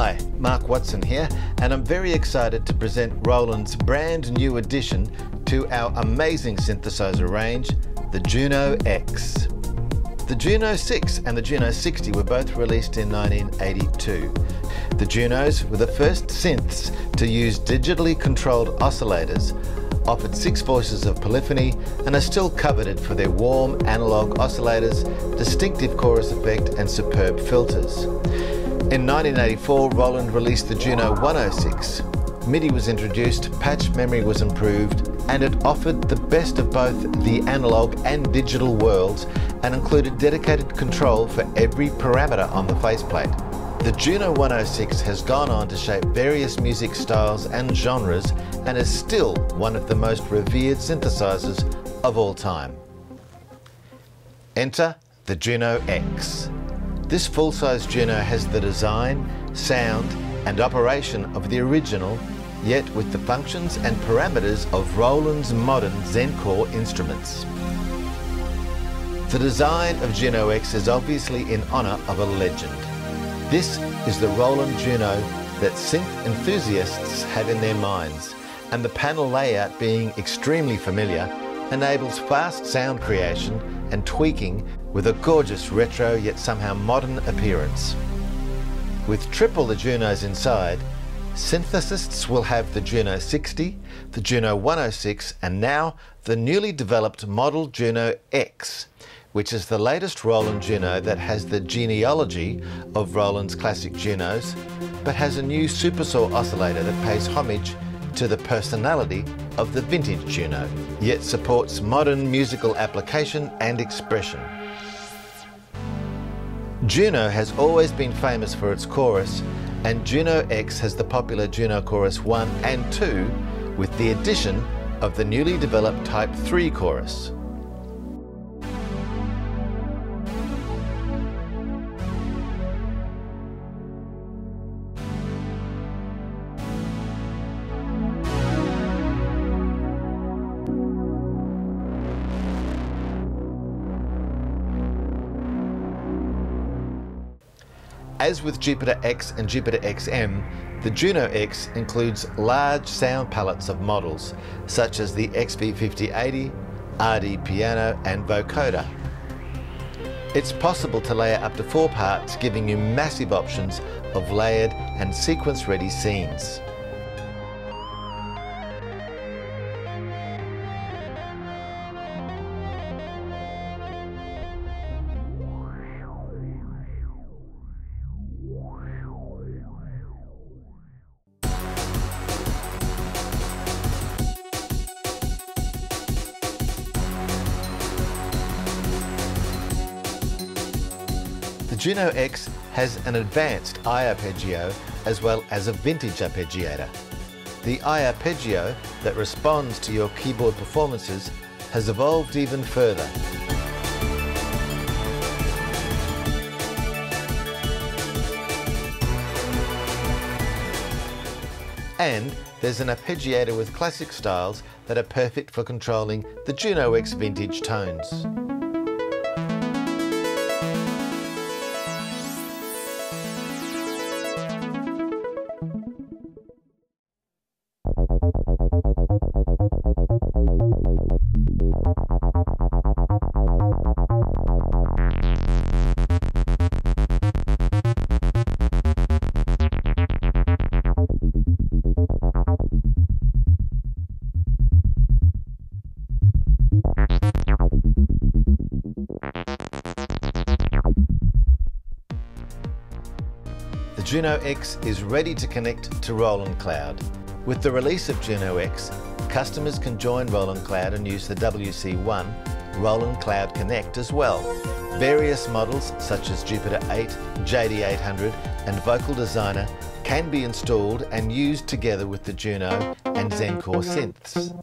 Hi, Mark Watson here, and I'm very excited to present Roland's brand new addition to our amazing synthesizer range, the Juno X. The Juno 6 and the Juno 60 were both released in 1982. The Junos were the first synths to use digitally controlled oscillators, offered six voices of polyphony, and are still coveted for their warm analog oscillators, distinctive chorus effect, and superb filters. In 1984, Roland released the Juno 106. MIDI was introduced, patch memory was improved, and it offered the best of both the analog and digital worlds and included dedicated control for every parameter on the faceplate. The Juno 106 has gone on to shape various music styles and genres and is still one of the most revered synthesizers of all time. Enter the Juno X. This full-size Juno has the design, sound and operation of the original, yet with the functions and parameters of Roland's modern ZEN-Core instruments. The design of Juno X is obviously in honour of a legend. This is the Roland Juno that synth enthusiasts have in their minds, and the panel layout being extremely familiar enables fast sound creation and tweaking with a gorgeous retro yet somehow modern appearance. With triple the Junos inside, synthesists will have the Juno 60, the Juno 106 and now the newly developed model Juno X, which is the latest Roland Juno that has the genealogy of Roland's classic Junos, but has a new supersaw oscillator that pays homage to the personality of the vintage Juno, yet supports modern musical application and expression. Juno has always been famous for its chorus, and Juno X has the popular Juno Chorus 1 and 2 with the addition of the newly developed Type 3 chorus. As with Jupiter X and Jupiter XM, the Juno X includes large sound palettes of models, such as the XV5080, RD Piano and Vocoder. It's possible to layer up to four parts, giving you massive options of layered and sequence-ready scenes. Juno X has an advanced i-arpeggio as well as a vintage arpeggiator. The i-arpeggio that responds to your keyboard performances has evolved even further. And there's an arpeggiator with classic styles that are perfect for controlling the Juno X vintage tones. Juno X is ready to connect to Roland Cloud. With the release of Juno X, customers can join Roland Cloud and use the WC1 Roland Cloud Connect as well. Various models such as Jupiter 8, JD800 and Vocal Designer can be installed and used together with the Juno and ZEN-Core synths.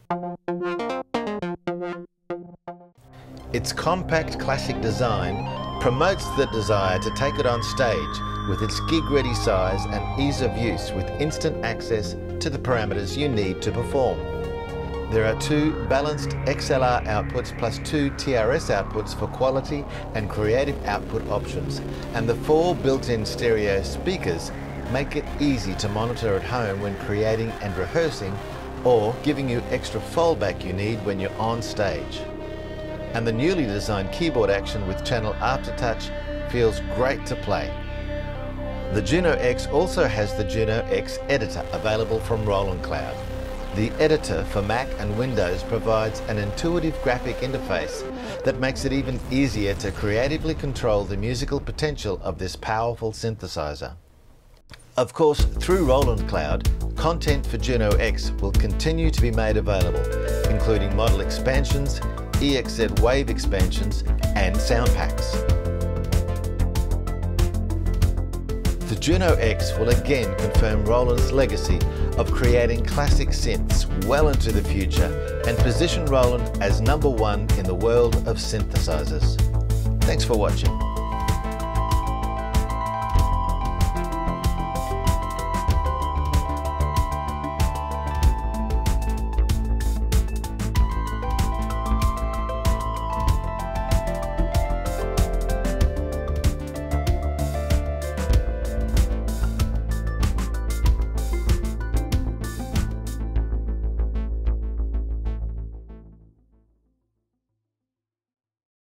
Its compact classic design promotes the desire to take it on stage with its gig-ready size and ease of use with instant access to the parameters you need to perform. There are two balanced XLR outputs plus two TRS outputs for quality and creative output options, and the four built-in stereo speakers make it easy to monitor at home when creating and rehearsing or giving you extra fallback you need when you're on stage. And the newly designed keyboard action with channel aftertouch feels great to play. The Juno X also has the Juno X editor available from Roland Cloud. The editor for Mac and Windows provides an intuitive graphic interface that makes it even easier to creatively control the musical potential of this powerful synthesizer. Of course, through Roland Cloud, content for Juno X will continue to be made available, including model expansions, EXZ Wave expansions, and sound packs. The Juno X will again confirm Roland's legacy of creating classic synths well into the future and position Roland as number one in the world of synthesizers. Thanks for watching.